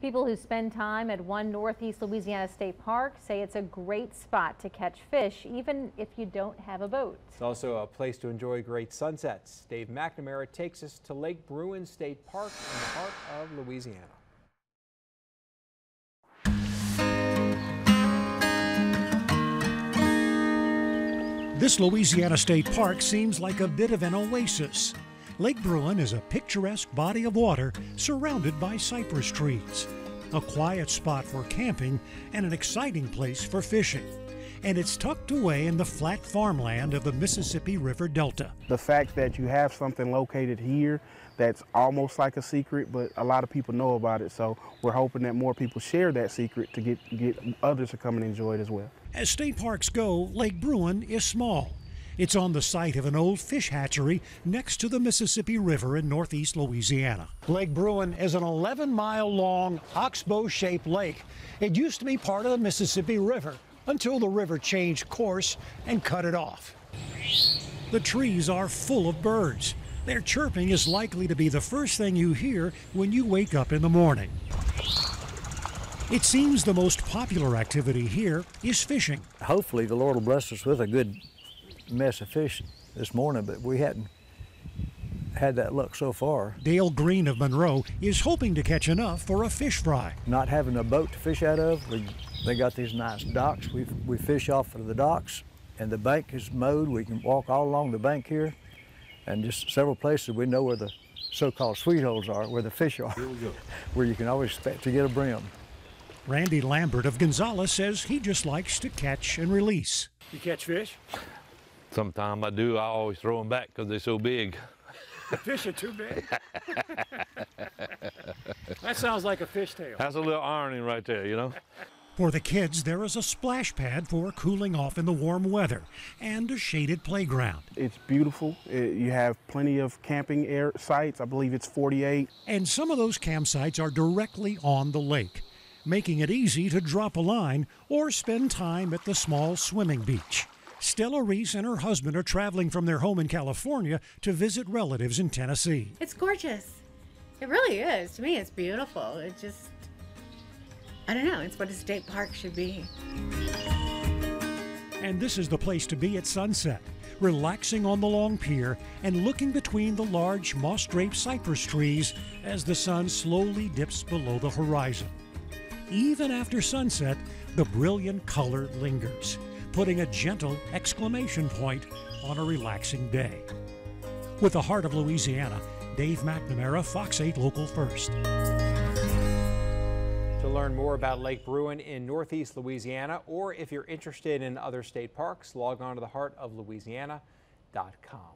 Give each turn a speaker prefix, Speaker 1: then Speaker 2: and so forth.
Speaker 1: People who spend time at one Northeast Louisiana State Park say it's a great spot to catch fish, even if you don't have a boat.
Speaker 2: It's also a place to enjoy great sunsets. Dave McNamara takes us to Lake Bruin State Park in the heart of Louisiana.
Speaker 3: This Louisiana State Park seems like a bit of an oasis. Lake Bruin is a picturesque body of water surrounded by cypress trees, a quiet spot for camping and an exciting place for fishing. And it's tucked away in the flat farmland of the Mississippi River Delta.
Speaker 4: The fact that you have something located here that's almost like a secret, but a lot of people know about it. So we're hoping that more people share that secret to get, get others to come and enjoy it as well.
Speaker 3: As state parks go, Lake Bruin is small. It's on the site of an old fish hatchery next to the Mississippi River in northeast Louisiana. Lake Bruin is an 11 mile long oxbow shaped lake. It used to be part of the Mississippi River until the river changed course and cut it off. The trees are full of birds. Their chirping is likely to be the first thing you hear when you wake up in the morning. It seems the most popular activity here is fishing.
Speaker 5: Hopefully, the Lord will bless us with a good mess of fish this morning, but we hadn't had that luck so far.
Speaker 3: Dale Green of Monroe is hoping to catch enough for a fish fry.
Speaker 5: Not having a boat to fish out of, we, they got these nice docks. We, we fish off of the docks, and the bank is mowed. We can walk all along the bank here and just several places we know where the so-called sweet holes are, where the fish are, where you can always expect to get a brim.
Speaker 3: Randy Lambert of Gonzales says he just likes to catch and release.
Speaker 6: You catch fish?
Speaker 7: Sometimes I do. I always throw them back because they're so big.
Speaker 6: The fish are too big. that sounds like a fish fishtail.
Speaker 7: That's a little irony right there, you know.
Speaker 3: For the kids, there is a splash pad for cooling off in the warm weather and a shaded playground.
Speaker 4: It's beautiful. It, you have plenty of camping air sites. I believe it's 48.
Speaker 3: And some of those campsites are directly on the lake, making it easy to drop a line or spend time at the small swimming beach. Stella Reese and her husband are traveling from their home in California to visit relatives in Tennessee.
Speaker 8: It's gorgeous. It really is. To me, it's beautiful. It just I don't know, it's what a state park should be.
Speaker 3: And this is the place to be at sunset, relaxing on the long pier and looking between the large moss draped cypress trees as the sun slowly dips below the horizon. Even after sunset, the brilliant color lingers, putting a gentle exclamation point on a relaxing day. With the heart of Louisiana, Dave McNamara, Fox 8 Local First.
Speaker 2: To learn more about Lake Bruin in northeast Louisiana, or if you're interested in other state parks, log on to theheartoflouisiana.com.